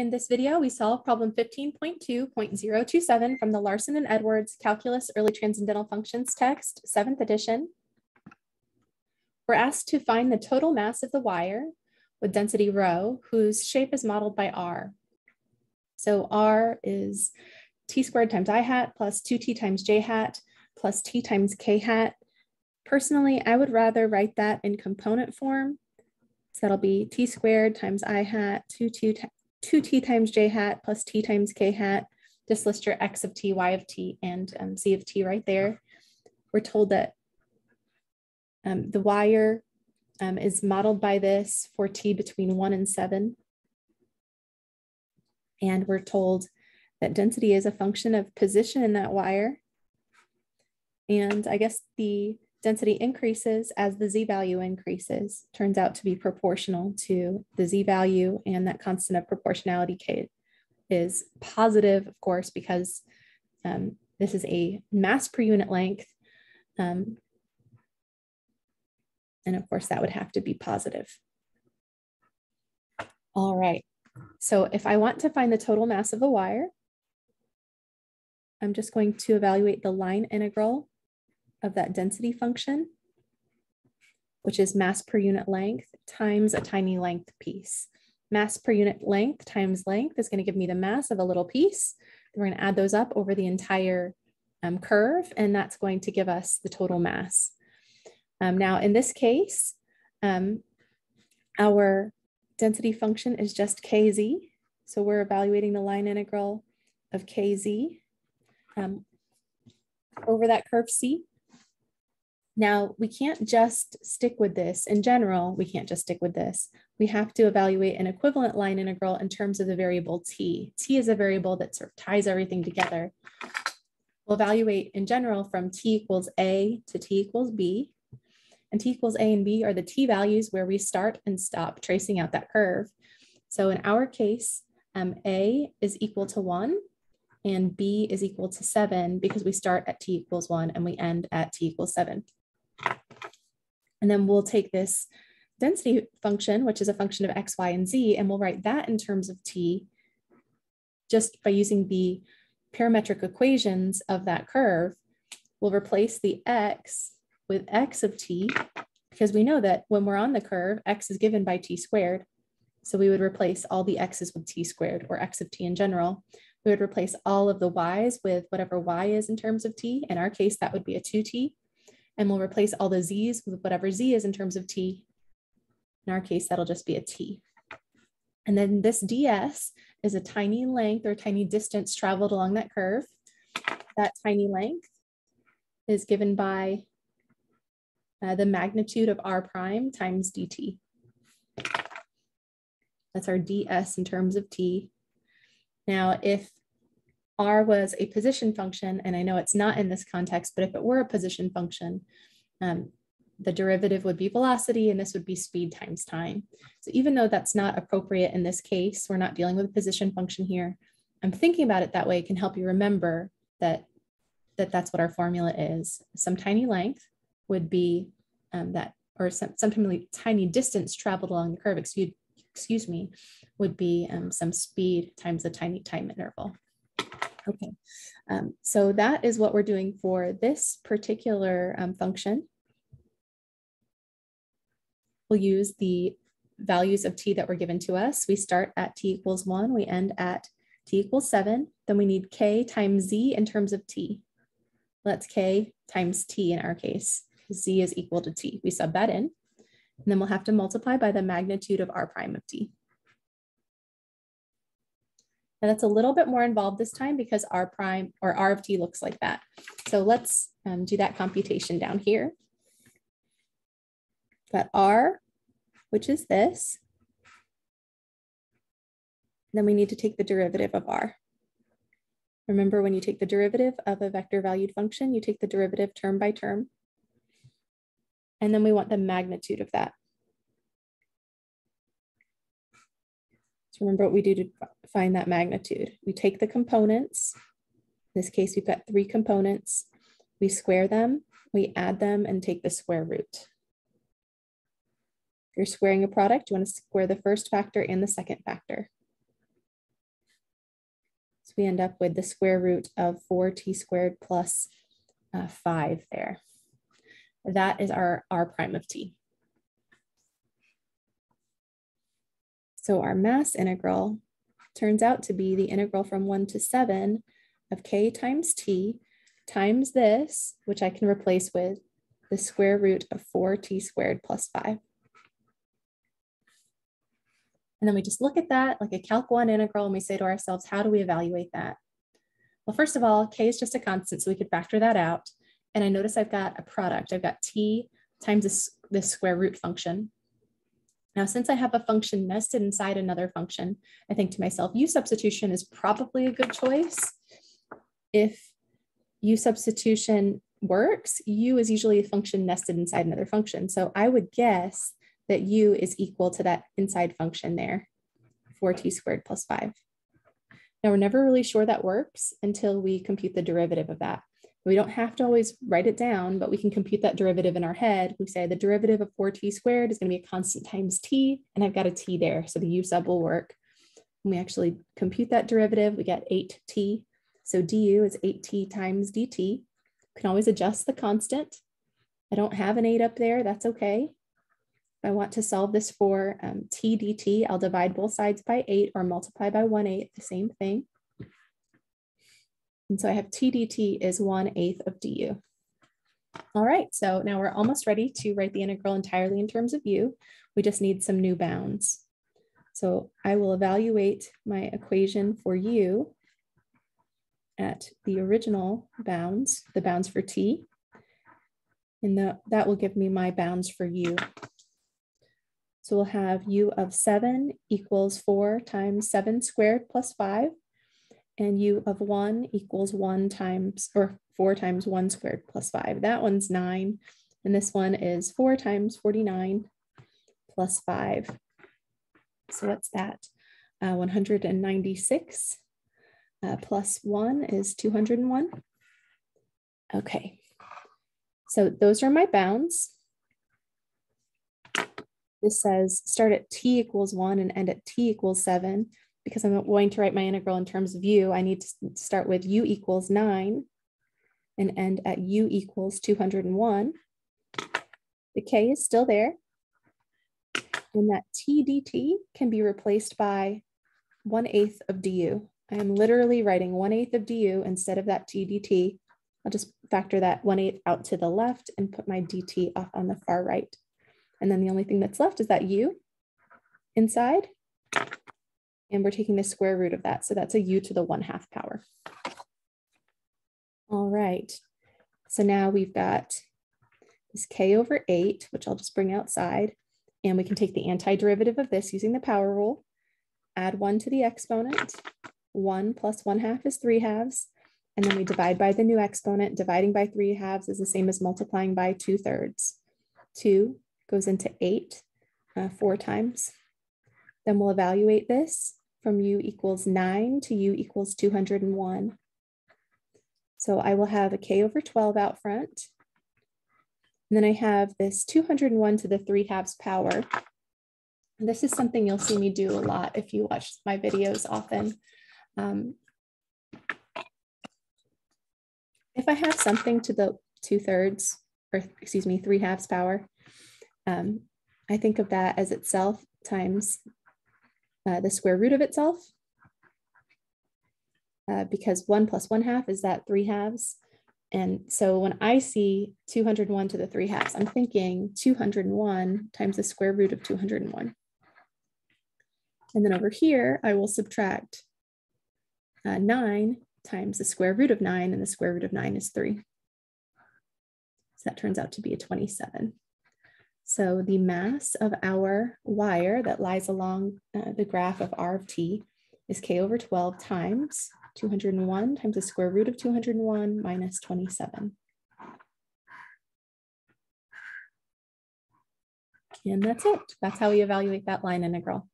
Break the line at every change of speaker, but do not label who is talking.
In this video, we solve problem 15.2.027 from the Larson and Edwards Calculus Early Transcendental Functions text, seventh edition. We're asked to find the total mass of the wire with density rho, whose shape is modeled by R. So R is t squared times i hat plus 2t times j hat plus t times k hat. Personally, I would rather write that in component form. So that'll be t squared times i hat, 2, 2 2t times j hat plus t times k hat. Just list your x of t, y of t, and um, z of t right there. We're told that um, the wire um, is modeled by this for t between 1 and 7. And we're told that density is a function of position in that wire. And I guess the density increases as the z-value increases, turns out to be proportional to the z-value and that constant of proportionality k is positive, of course, because um, this is a mass per unit length. Um, and of course, that would have to be positive. All right, so if I want to find the total mass of a wire, I'm just going to evaluate the line integral of that density function, which is mass per unit length times a tiny length piece. Mass per unit length times length is going to give me the mass of a little piece. We're going to add those up over the entire um, curve, and that's going to give us the total mass. Um, now, in this case, um, our density function is just kz. So we're evaluating the line integral of kz um, over that curve C. Now, we can't just stick with this. In general, we can't just stick with this. We have to evaluate an equivalent line integral in terms of the variable t. t is a variable that sort of ties everything together. We'll evaluate in general from t equals a to t equals b. And t equals a and b are the t values where we start and stop tracing out that curve. So in our case, um, a is equal to 1 and b is equal to 7 because we start at t equals 1 and we end at t equals 7. And then we'll take this density function, which is a function of x, y, and z, and we'll write that in terms of t just by using the parametric equations of that curve. We'll replace the x with x of t because we know that when we're on the curve, x is given by t squared. So we would replace all the x's with t squared or x of t in general. We would replace all of the y's with whatever y is in terms of t. In our case, that would be a 2t and we'll replace all the z's with whatever z is in terms of t. In our case, that'll just be a t. And then this ds is a tiny length or tiny distance traveled along that curve. That tiny length is given by uh, the magnitude of r prime times dt. That's our ds in terms of t. Now, if R was a position function, and I know it's not in this context, but if it were a position function, um, the derivative would be velocity and this would be speed times time. So even though that's not appropriate in this case, we're not dealing with a position function here. I'm thinking about it that way can help you remember that, that that's what our formula is. Some tiny length would be um, that, or some, some tiny distance traveled along the curve, excuse, excuse me, would be um, some speed times the tiny time interval. Okay, um, so that is what we're doing for this particular um, function. We'll use the values of t that were given to us. We start at t equals 1, we end at t equals 7. Then we need k times z in terms of t. Let's k times t in our case. z is equal to t. We sub that in. And then we'll have to multiply by the magnitude of r prime of t. And it's a little bit more involved this time because R prime or R of t looks like that. So let's um, do that computation down here. Got R, which is this. Then we need to take the derivative of R. Remember when you take the derivative of a vector valued function, you take the derivative term by term. And then we want the magnitude of that. So remember what we do to find that magnitude. We take the components. In this case, we've got three components. We square them, we add them and take the square root. If you're squaring a product, you want to square the first factor and the second factor. So we end up with the square root of 4t squared plus, uh, 5 there. That is our r prime of t. So our mass integral turns out to be the integral from 1 to 7 of k times t times this, which I can replace with the square root of 4t squared plus 5. And then we just look at that like a Calc 1 integral and we say to ourselves, how do we evaluate that? Well, first of all, k is just a constant, so we could factor that out. And I notice I've got a product. I've got t times this, this square root function. Now, since I have a function nested inside another function, I think to myself, u substitution is probably a good choice. If u substitution works, u is usually a function nested inside another function. So I would guess that u is equal to that inside function there, 4t squared plus 5. Now, we're never really sure that works until we compute the derivative of that. We don't have to always write it down, but we can compute that derivative in our head. We say the derivative of 4t squared is going to be a constant times t, and I've got a t there, so the u sub will work. When we actually compute that derivative, we get 8t. So du is 8t times dt. We can always adjust the constant. I don't have an 8 up there, that's okay. If I want to solve this for um, t dt, I'll divide both sides by 8 or multiply by 1 8, the same thing. And so I have t dt is 1 eighth of du. All right, so now we're almost ready to write the integral entirely in terms of u. We just need some new bounds. So I will evaluate my equation for u at the original bounds, the bounds for t, and the, that will give me my bounds for u. So we'll have u of 7 equals 4 times 7 squared plus 5 and u of 1 equals 1 times, or 4 times 1 squared plus 5. That one's 9, and this one is 4 times 49 plus 5. So what's that? Uh, 196 uh, plus 1 is 201. Okay, so those are my bounds. This says start at t equals 1 and end at t equals 7 because I'm going to write my integral in terms of u, I need to start with u equals 9 and end at u equals 201. The k is still there. And that t dt can be replaced by 1 eighth of du. I am literally writing 1 eighth of du instead of that t dt. I'll just factor that 1 eighth out to the left and put my dt off on the far right. And then the only thing that's left is that u inside and we're taking the square root of that. So that's a u to the 1 half power. All right. So now we've got this k over 8, which I'll just bring outside. And we can take the antiderivative of this using the power rule, add 1 to the exponent. 1 plus 1 half is 3 halves. And then we divide by the new exponent. Dividing by 3 halves is the same as multiplying by 2 thirds. 2 goes into 8 uh, four times. Then we'll evaluate this from u equals 9 to u equals 201. So I will have a k over 12 out front. And then I have this 201 to the 3 halves power. And this is something you'll see me do a lot if you watch my videos often. Um, if I have something to the 2 thirds, or excuse me, 3 halves power, um, I think of that as itself times uh, the square root of itself uh, because one plus one half is that three halves. And so when I see 201 to the three halves, I'm thinking 201 times the square root of 201. And then over here, I will subtract uh, 9 times the square root of 9, and the square root of 9 is 3. So that turns out to be a 27. So the mass of our wire that lies along uh, the graph of R of t is k over 12 times 201 times the square root of 201 minus 27. And that's it. That's how we evaluate that line integral.